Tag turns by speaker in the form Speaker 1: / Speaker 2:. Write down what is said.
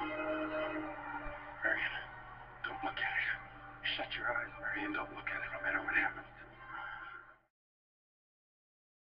Speaker 1: Marion, don't look at it. Shut your eyes, Marion. Don't look at it